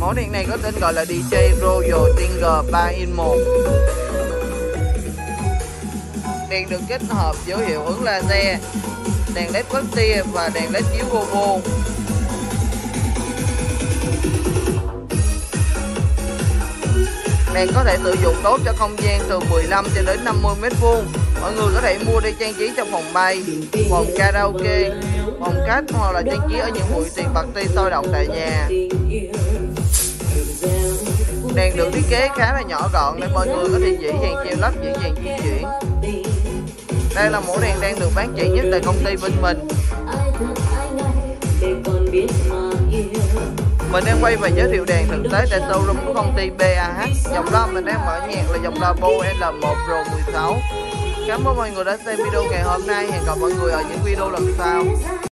Mẫu đèn này có tên gọi là DJ Royal Tinger 3 in 1 Đèn được kết hợp với hiệu ứng laser, đèn led quét tia và đèn led chiếu vô vô Đèn có thể sử dụng tốt cho không gian từ 15 cho đến 50 mét vuông. Mọi người có thể mua để trang trí trong phòng bay, phòng karaoke, phòng khách hoặc là trang trí ở những buổi tiệc party sôi động tại nhà. Đèn được thiết kế khá là nhỏ gọn nên mọi người có thể dễ dàng treo lắp dễ dàng di chuyển. Đây là mẫu đèn đang được bán chạy nhất tại công ty bên mình. Mình đang quay và giới thiệu đèn thực tế tại showroom của công ty BAH. Dòng loa mình đang mở nhạc là dòng loa Bose L1 Pro 16. Cảm ơn mọi người đã xem video ngày hôm nay. Hẹn gặp mọi người ở những video lần sau.